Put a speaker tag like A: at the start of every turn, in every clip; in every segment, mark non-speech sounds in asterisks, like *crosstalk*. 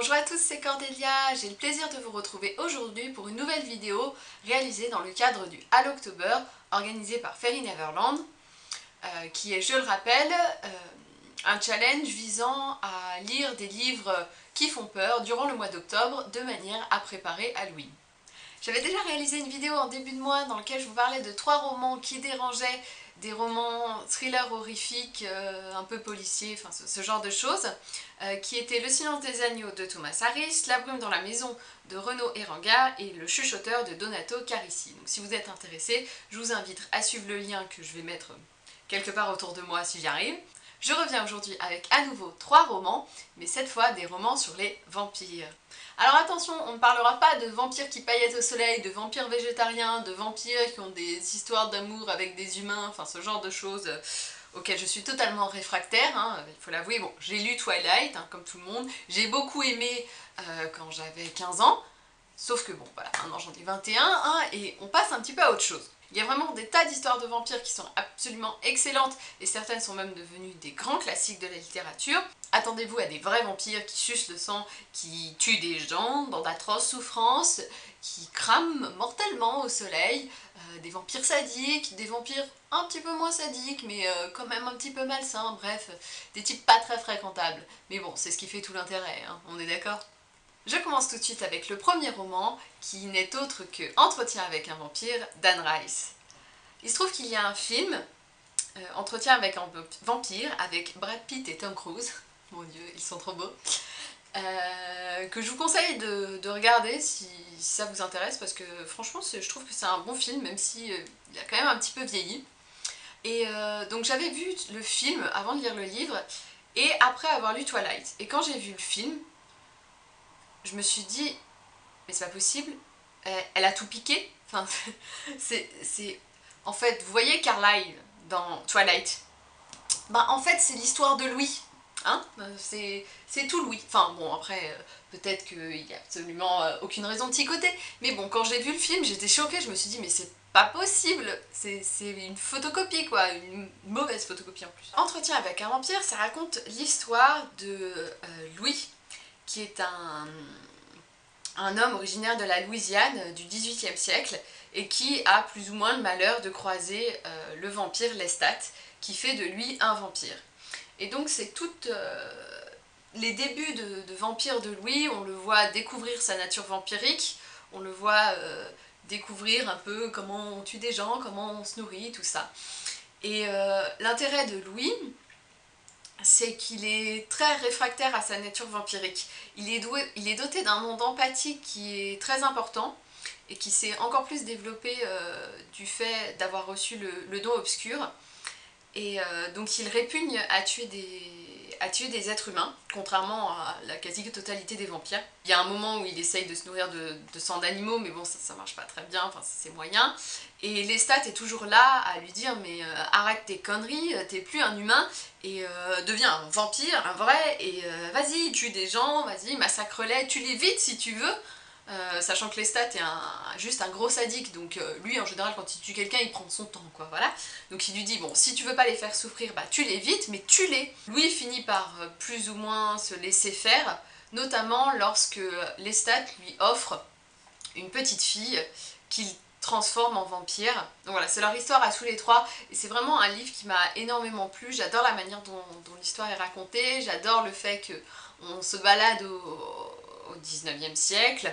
A: Bonjour à tous, c'est Cordélia, j'ai le plaisir de vous retrouver aujourd'hui pour une nouvelle vidéo réalisée dans le cadre du October organisé par Fairy Neverland, euh, qui est, je le rappelle, euh, un challenge visant à lire des livres qui font peur durant le mois d'octobre de manière à préparer Halloween. J'avais déjà réalisé une vidéo en début de mois dans laquelle je vous parlais de trois romans qui dérangeaient des romans thrillers horrifiques, euh, un peu policiers, enfin ce, genre de choses, euh, qui étaient Le silence des agneaux de Thomas Harris, La brume dans la maison de Renaud Eranga et Le chuchoteur de Donato Carissi. Donc si vous êtes intéressé, je vous invite à suivre le lien que je vais mettre quelque part autour de moi si j'y arrive. Je reviens aujourd'hui avec à nouveau trois romans, mais cette fois des romans sur les vampires. Alors attention, on ne parlera pas de vampires qui paillettent au soleil, de vampires végétariens, de vampires qui ont des histoires d'amour avec des humains, enfin ce genre de choses euh, auxquelles je suis totalement réfractaire, hein, il faut l'avouer. Bon, j'ai lu Twilight, hein, comme tout le monde, j'ai beaucoup aimé euh, quand j'avais 15 ans, sauf que bon, voilà, maintenant j'en ai 21, hein, et on passe un petit peu à autre chose. Il y a vraiment des tas d'histoires de vampires qui sont absolument excellentes et certaines sont même devenues des grands classiques de la littérature. Attendez-vous à des vrais vampires qui sucent le sang, qui tuent des gens dans d'atroces souffrances, qui crament mortellement au soleil, euh, des vampires sadiques, des vampires un petit peu moins sadiques mais euh, quand même un petit peu malsains, bref, des types pas très fréquentables. Mais bon, c'est ce qui fait tout l'intérêt, hein, on est d'accord? Je commence tout de suite avec le premier roman, qui n'est autre que Entretien avec un vampire d'Anne Rice. Il se trouve qu'il y a un film, euh, Entretien avec un vampire, avec Brad Pitt et Tom Cruise, *laughs* mon dieu, ils sont trop beaux, euh, que je vous conseille de, regarder si, ça vous intéresse, parce que franchement je trouve que c'est un bon film, même si euh, il a quand même un petit peu vieilli. Et donc j'avais vu le film avant de lire le livre, et après avoir lu Twilight. Et quand j'ai vu le film, je me suis dit, mais c'est pas possible, elle, a tout piqué. *laughs* C'est... En fait, vous voyez Carlyle dans Twilight. Bah en fait c'est l'histoire de Louis, hein. C'est tout Louis. Enfin bon après, euh, peut-être qu'il n'y a absolument euh, aucune raison de côté mais bon quand j'ai vu le film j'étais choquée, je me suis dit mais c'est pas possible. C'est une photocopie quoi, une mauvaise photocopie en plus. Entretien avec un vampire, ça raconte l'histoire de euh, Louis, qui est un, homme originaire de la Louisiane du XVIIIe siècle et qui a plus ou moins le malheur de croiser euh, le vampire Lestat, qui fait de lui un vampire. Et donc c'est toutes euh, les débuts de, vampire de Louis, on le voit découvrir sa nature vampirique, on le voit euh, découvrir un peu comment on tue des gens, comment on se nourrit, tout ça. Et l'intérêt de Louis, c'est qu'il est très réfractaire à sa nature vampirique. Il est, doté d'un nom d'empathie qui est très important et qui s'est encore plus développé euh, du fait d'avoir reçu le, don obscur. Et euh, donc il répugne à tuer, des, à tuer des êtres humains, contrairement à la quasi-totalité des vampires. Il y a un moment où il essaye de se nourrir de, sang d'animaux, mais bon, ça, marche pas très bien, enfin c'est moyen. Et Lestat est toujours là à lui dire mais euh, arrête tes conneries, t'es plus un humain, et deviens un vampire, un vrai, et vas-y, tue des gens, vas-y, massacre-les, tue-les vite si tu veux, euh, sachant que Lestat est juste un gros sadique, donc euh, lui en général quand il tue quelqu'un il prend son temps quoi, voilà. Donc il lui dit bon si tu veux pas les faire souffrir, bah tue-les vite, mais tue-les Louis finit par euh, plus ou moins se laisser faire, notamment lorsque Lestat lui offre une petite fille qu'il transforme en vampire. Donc voilà, c'est leur histoire à tous les trois, et c'est vraiment un livre qui m'a énormément plu, j'adore la manière dont, l'histoire est racontée, j'adore le fait qu'on se balade au, au 19e siècle,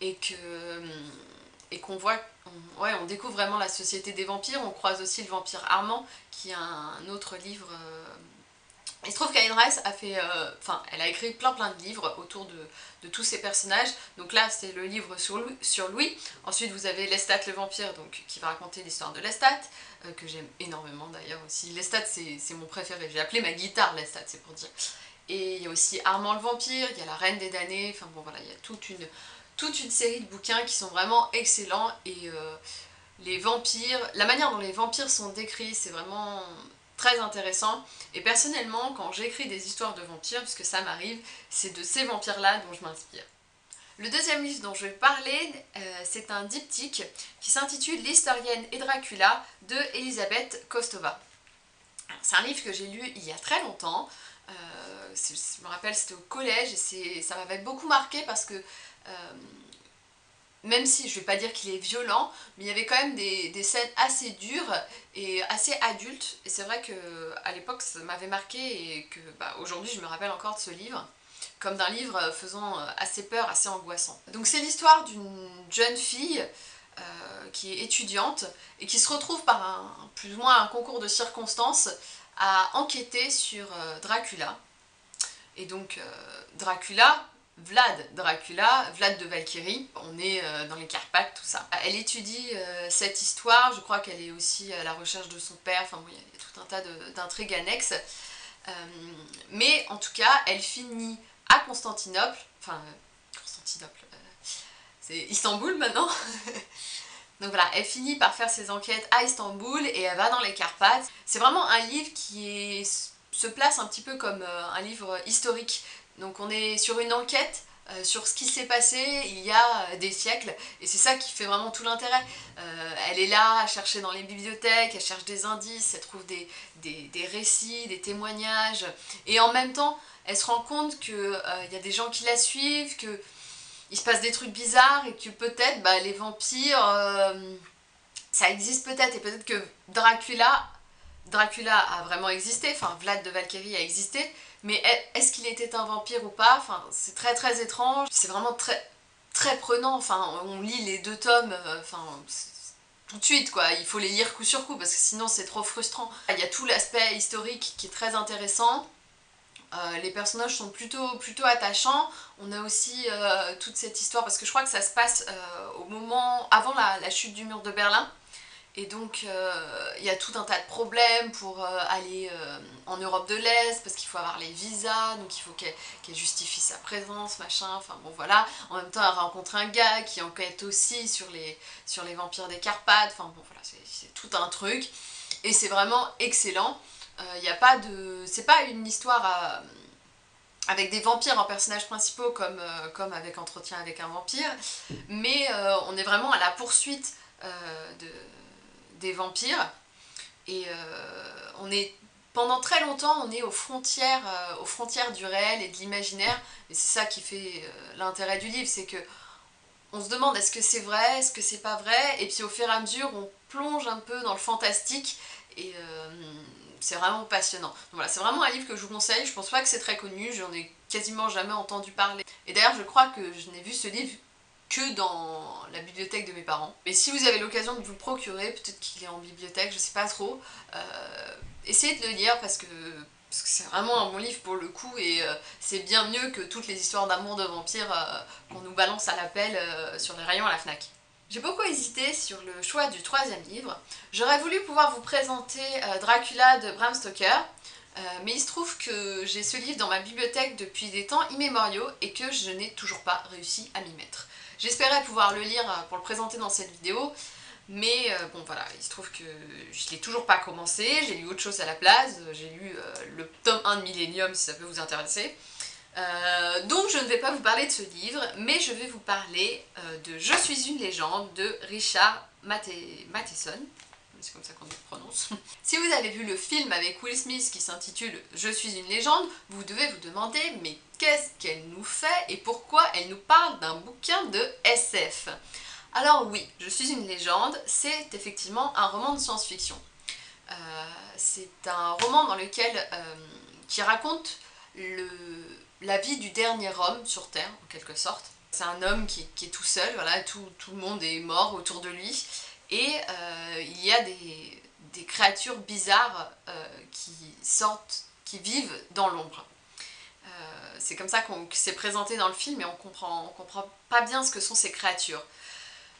A: et que et qu'on voit, on, ouais, on découvre vraiment la société des vampires, on croise aussi le vampire Armand, qui a un autre livre... Euh, il se trouve qu'Ayn Rice a fait, euh, enfin, elle a écrit plein plein de livres autour de, tous ces personnages. Donc là, c'est le livre sur Louis, sur Louis. Ensuite, vous avez Lestat le vampire, donc qui va raconter l'histoire de Lestat, euh, que j'aime énormément d'ailleurs aussi. Lestat, c'est mon préféré. J'ai appelé ma guitare Lestat, c'est pour dire. Et il y a aussi Armand le vampire, il y a La Reine des damnés, enfin bon voilà, il y a toute une toute une série de bouquins qui sont vraiment excellents et euh, les vampires, la manière dont les vampires sont décrits, c'est vraiment très intéressant. Et personnellement, quand j'écris des histoires de vampires, puisque ça m'arrive, c'est de ces vampires-là dont je m'inspire. Le deuxième livre dont je vais parler, euh, c'est un diptyque qui s'intitule L'historienne et Dracula de Elisabeth Kostova. C'est un livre que j'ai lu il y a très longtemps, je me rappelle, c'était au collège et ça m'avait beaucoup marqué parce que même si je vais pas dire qu'il est violent, mais il y avait quand même des, scènes assez dures et assez adultes. Et c'est vrai que à l'époque ça m'avait marqué et que bah, aujourd'hui je me rappelle encore de ce livre comme d'un livre faisant assez peur, assez angoissant. Donc c'est l'histoire d'une jeune fille euh, qui est étudiante et qui se retrouve par un, plus ou moins un concours de circonstances à enquêter sur euh, Dracula. Et donc euh, Dracula, Vlad Dracula, Vlad de Valkyrie, on est euh, dans les Carpates, tout ça. Elle étudie euh, cette histoire, je crois qu'elle est aussi à la recherche de son père, enfin bon, il y a tout un tas d'intrigues annexes. Euh, mais en tout cas, elle finit à Constantinople, enfin, Constantinople, c'est Istanbul maintenant. *laughs* Donc voilà, elle finit par faire ses enquêtes à Istanbul et elle va dans les Carpates. C'est vraiment un livre qui se place un petit peu comme un livre historique donc on est sur une enquête euh, sur ce qui s'est passé il y a euh, des siècles et c'est ça qui fait vraiment tout l'intérêt. Euh, elle est là à chercher dans les bibliothèques, elle cherche des indices, elle trouve des, récits, des témoignages et en même temps elle se rend compte qu'il y a des gens qui la suivent, qu'il se passe des trucs bizarres et que peut-être bah, les vampires ça existe peut-être et peut-être que Dracula Dracula a vraiment existé, enfin Vlad de Valkyrie a existé, mais est-ce qu'il était un vampire ou pas? Enfin, c'est très très étrange, c'est vraiment très très prenant, enfin on lit les deux tomes, euh, enfin tout de suite quoi, il faut les lire coup sur coup parce que sinon c'est trop frustrant. Il y a tout l'aspect historique qui est très intéressant, euh, les personnages sont plutôt, plutôt attachants, on a aussi euh, toute cette histoire, parce que je crois que ça se passe au moment, avant la, chute du mur de Berlin, et donc euh, il y a tout un tas de problèmes pour euh, aller euh, en Europe de l'Est parce qu'il faut avoir les visas, donc il faut qu'elle justifie sa présence, machin, enfin bon voilà. En même temps elle rencontre un gars qui enquête aussi sur les, vampires des Carpates, enfin bon voilà, c'est tout un truc. Et c'est vraiment excellent. Il a pas de... C'est pas une histoire avec des vampires en personnages principaux comme avec Entretien avec un vampire, mais on est vraiment à la poursuite de des vampires. Et euh, on est pendant très longtemps, on est aux frontières, euh, aux frontières du réel et de l'imaginaire. Et c'est ça qui fait euh, l'intérêt du livre, c'est que on se demande est-ce que c'est vrai, est-ce que c'est pas vrai, et puis au fur et à mesure, on plonge un peu dans le fantastique, et c'est vraiment passionnant. voilà, c'est vraiment un livre que je vous conseille, je pense pas que c'est très connu, j'en ai quasiment jamais entendu parler. Et d'ailleurs, je crois que je n'ai vu ce livre que dans la bibliothèque de mes parents. Mais si vous avez l'occasion de vous le procurer, peut-être qu'il est en bibliothèque, je sais pas trop, euh, essayez de le lire parce que c'est vraiment un bon livre pour le coup et euh, c'est bien mieux que toutes les histoires d'amour de vampires euh, qu'on nous balance à l'appel sur les rayons à la FNAC. J'ai beaucoup hésité sur le choix du troisième livre. J'aurais voulu pouvoir vous présenter Dracula de Bram Stoker, mais il se trouve que j'ai ce livre dans ma bibliothèque depuis des temps immémoriaux et que je n'ai toujours pas réussi à m'y mettre. J'espérais pouvoir le lire euh, pour le présenter dans cette vidéo, mais euh, bon voilà, il se trouve que je l'ai toujours pas commencé, j'ai lu autre chose à la place, j'ai lu euh, le tome 1 de Millennium si ça peut vous intéresser. donc je ne vais pas vous parler de ce livre, mais je vais vous parler de Je suis une légende de Richard Matheson, c'est comme ça qu'on le prononce. *laughs* si vous avez vu le film avec Will Smith qui s'intitule Je suis une légende, vous devez vous demander mais qu'est-ce qu'elle nous fait et pourquoi elle nous parle d'un bouquin de SF Alors oui, Je suis une légende, c'est effectivement un roman de science-fiction. Euh, c'est un roman dans lequel, euh, qui raconte la vie du dernier homme sur Terre, en quelque sorte. C'est un homme qui, est tout seul, voilà, tout, le monde est mort autour de lui, et euh, il y a des, créatures bizarres qui sortent, qui vivent dans l'ombre. Euh, c'est comme ça qu'on s'est présenté dans le film et on comprend, comprend pas bien ce que sont ces créatures.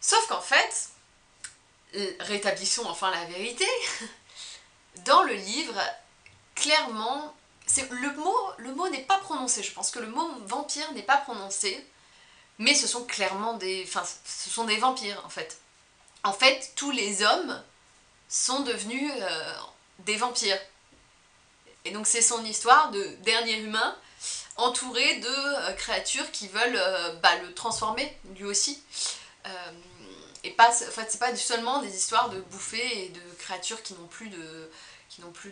A: Sauf qu'en fait, rétablissons enfin la vérité, *laughs* dans le livre, clairement, le mot, le mot n'est pas prononcé, je pense que le mot vampire n'est pas prononcé, mais ce sont clairement des, enfin, ce sont des vampires en fait. En fait, tous les hommes sont devenus euh, des vampires. Et donc c'est son histoire de dernier humain entouré de euh, créatures qui veulent euh, bah, le transformer lui aussi. Et pas, en c'est pas seulement des histoires de bouffées et de créatures qui n'ont plus de qui n'ont plus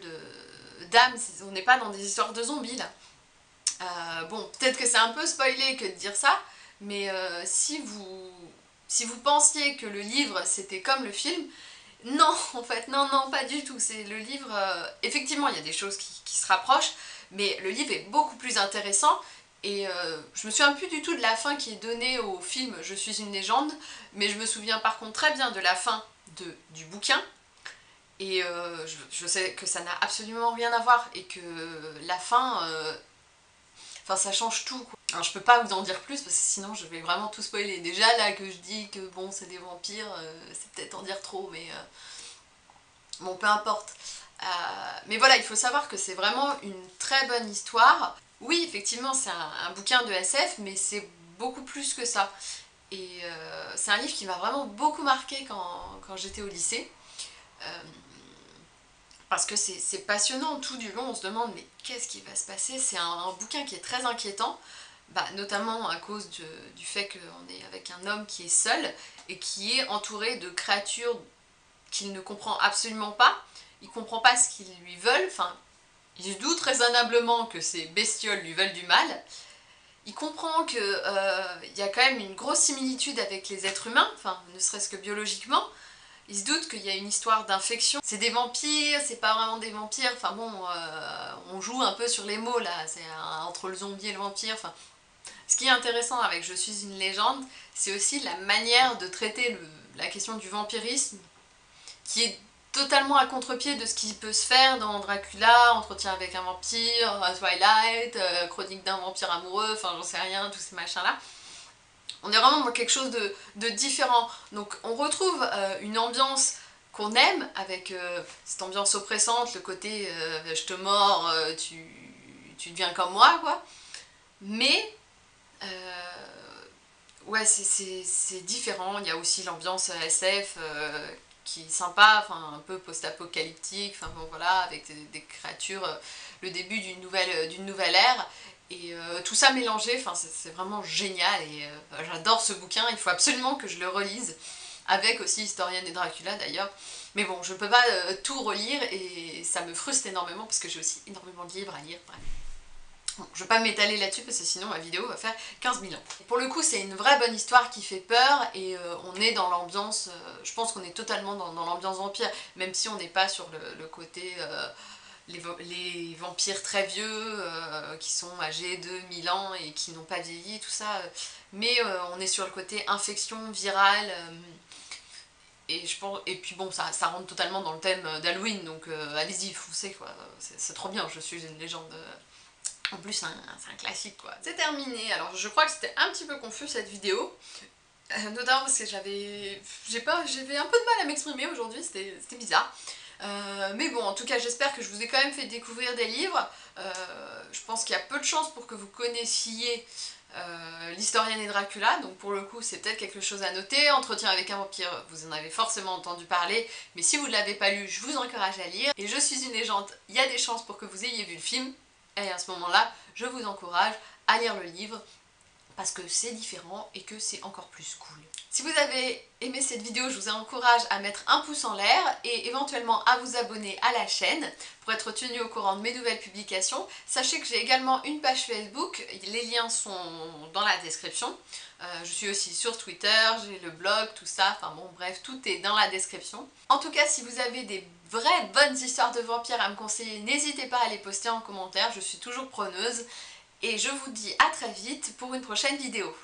A: d'âme, on n'est pas dans des histoires de zombies là. Bon, peut-être que c'est un peu spoilé que de dire ça, mais si, vous, si vous pensiez que le livre c'était comme le film, non, en fait, non, non, pas du tout. C'est le livre, euh, effectivement, il y a des choses qui, qui, se rapprochent, mais le livre est beaucoup plus intéressant. Et je me souviens plus du tout de la fin qui est donnée au film Je suis une légende, mais je me souviens par contre très bien de la fin de, du bouquin. Et je, je, sais que ça n'a absolument rien à voir et que la fin Enfin, ça change tout, quoi. Alors, je peux pas vous en dire plus, parce que sinon, je vais vraiment tout spoiler. Déjà, là, que je dis que, bon, c'est des vampires, euh, c'est peut-être en dire trop, mais... Euh, bon, peu importe. Euh, mais voilà, il faut savoir que c'est vraiment une très bonne histoire. Oui, effectivement, c'est un, bouquin de SF, mais c'est beaucoup plus que ça. Et c'est un livre qui m'a vraiment beaucoup marqué quand, quand j'étais au lycée parce que c'est passionnant tout du long, on se demande mais qu'est-ce qui va se passer? C'est un, bouquin qui est très inquiétant, bah, notamment à cause du fait qu'on est avec un homme qui est seul et qui est entouré de créatures qu'il ne comprend absolument pas, il comprend pas ce qu'ils lui veulent, enfin il doute raisonnablement que ces bestioles lui veulent du mal, il comprend qu'il euh, y a quand même une grosse similitude avec les êtres humains, enfin ne serait-ce que biologiquement, il se doute qu'il y a une histoire d'infection. C'est des vampires, c'est pas vraiment des vampires, enfin bon, euh, on joue un peu sur les mots là, c'est entre le zombie et le vampire, enfin... Ce qui est intéressant avec Je suis une légende, c'est aussi la manière de traiter la question du vampirisme, qui est totalement à contre-pied de ce qui peut se faire dans Dracula, Entretien avec un vampire, Twilight, euh, Chronique d'un vampire amoureux, enfin j'en sais rien, tous ces machins-là. On est vraiment dans quelque chose de, différent. Donc on retrouve euh, une ambiance qu'on aime, avec euh, cette ambiance oppressante, le côté euh, je te mords, tu, tu, deviens comme moi, quoi. Mais, ouais, c'est différent. Il y a aussi l'ambiance SF qui est sympa, un peu post-apocalyptique, enfin avec des, créatures, le début d'une nouvelle ère. Et euh, tout ça mélangé, c'est vraiment génial et euh, j'adore ce bouquin, il faut absolument que je le relise, avec aussi Historienne et Dracula d'ailleurs. Mais bon, je ne peux pas euh, tout relire et ça me frustre énormément parce que j'ai aussi énormément de livres à lire, bref. Bon, je ne vais pas m'étaler là-dessus parce que sinon ma vidéo va faire 15 000 ans. Pour le coup, c'est une vraie bonne histoire qui fait peur et on est dans l'ambiance, je pense qu'on est totalement dans, l'ambiance vampire, même si on n'est pas sur le, côté les, vampires très vieux euh, qui sont âgés de 1000 ans et qui n'ont pas vieilli, tout ça. Euh, mais euh, on est sur le côté infection virale. et, puis bon, ça, ça rentre totalement dans le thème d'Halloween, donc allez-y, foncez quoi. C'est trop bien, je suis une légende. En plus, c'est un, un, classique quoi. C'est terminé. Alors, je crois que c'était un petit peu confus cette vidéo. notamment parce que j'avais j'avais un peu de mal à m'exprimer aujourd'hui, c'était bizarre. Euh, mais bon, en tout cas, j'espère que je vous ai quand même fait découvrir des livres. Euh, je pense qu'il y a peu de chances pour que vous connaissiez euh, l'historienne et Dracula, donc pour le coup, c'est peut-être quelque chose à noter. Entretien avec un vampire, vous en avez forcément entendu parler, mais si vous ne l'avez pas lu, je vous encourage à lire. Et Je suis une légende, il y a des chances pour que vous ayez vu le film, et à ce moment-là, je vous encourage à lire le livre, parce que c'est différent et que c'est encore plus cool. Si vous avez aimé cette vidéo, je vous encourage à mettre un pouce en l'air et éventuellement à vous abonner à la chaîne pour être tenu au courant de mes nouvelles publications. Sachez que j'ai également une page Facebook, les liens sont dans la description. Euh, je suis aussi sur Twitter, j'ai le blog, tout ça, enfin bon bref, tout est dans la description. En tout cas, si vous avez des vraies bonnes histoires de vampires à me conseiller, n'hésitez pas à les poster en commentaire, je suis toujours preneuse. Et je vous dis à très vite pour une prochaine vidéo.